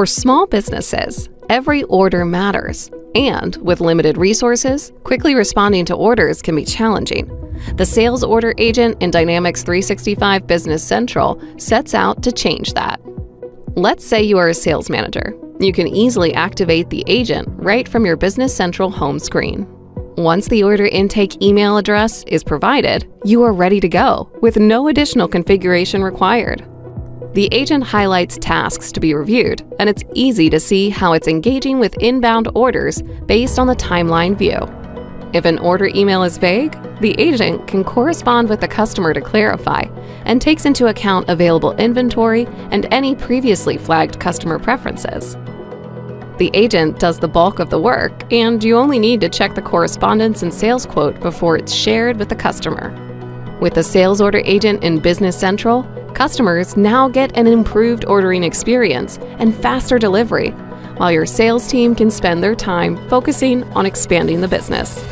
For small businesses, every order matters, and with limited resources, quickly responding to orders can be challenging. The Sales Order Agent in Dynamics 365 Business Central sets out to change that. Let's say you are a sales manager. You can easily activate the agent right from your Business Central home screen. Once the order intake email address is provided, you are ready to go with no additional configuration required. The agent highlights tasks to be reviewed, and it's easy to see how it's engaging with inbound orders based on the timeline view. If an order email is vague, the agent can correspond with the customer to clarify and takes into account available inventory and any previously flagged customer preferences. The agent does the bulk of the work, and you only need to check the correspondence and sales quote before it's shared with the customer. With the sales order agent in Business Central, Customers now get an improved ordering experience and faster delivery, while your sales team can spend their time focusing on expanding the business.